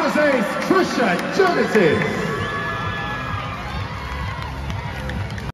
Jose's Trisha Genesis.